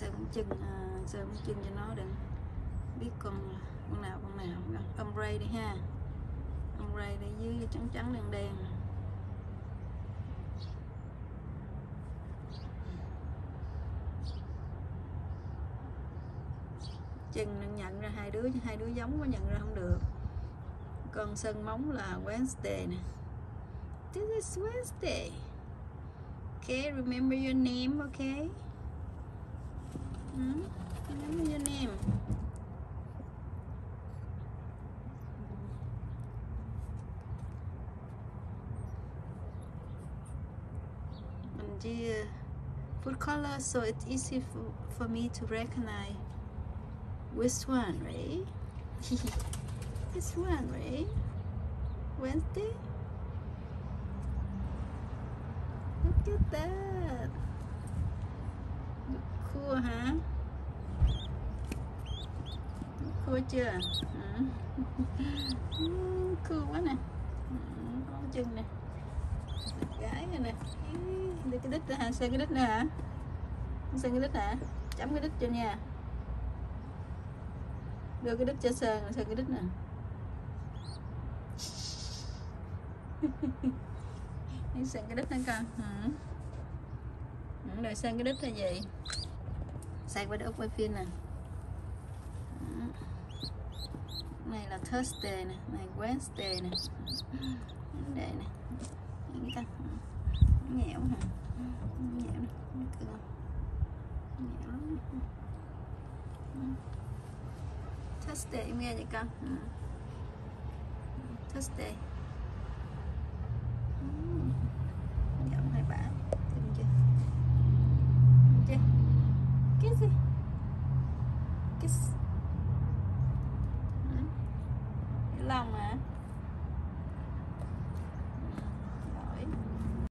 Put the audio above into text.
sơn chân à, sơn chân cho nó đừng biết con con nào con nào. Ombre đi ha. Ombre đi dưới trắng trắng đen đen. Chân nhận ra hai đứa hai đứa giống quá nhận ra không được. Con sơn móng là Wednesday nè. This is Wednesday. Okay remember your name okay? Hmm? remember your name. And the food color so it's easy for, for me to recognize. Which one right? This one right? Wednesday? Look at that hả? Cool chưa? Ừ. cool quá nè. Ừ, con chân nè. Gái này nè. Đưa cái đít hả? Sơn cái đít nữa hả? Sơn cái đít hả? Chấm cái đít cho nha. Đưa cái đít cho sơn sơn cái đít nè. Sơn cái đít nè con. Ừ. ừ đợi sơn cái đít là gì? Xay qua ốc quay phim nè này là Thursday này, này Wednesday này, đây này, những cái nhẹo này, nhẹo này, nhẹo lắm Thursday em nghe vậy con. Ừ. Thursday giọng hai bả Thấy chưa Thấy chưa biết gì? Cái lòng à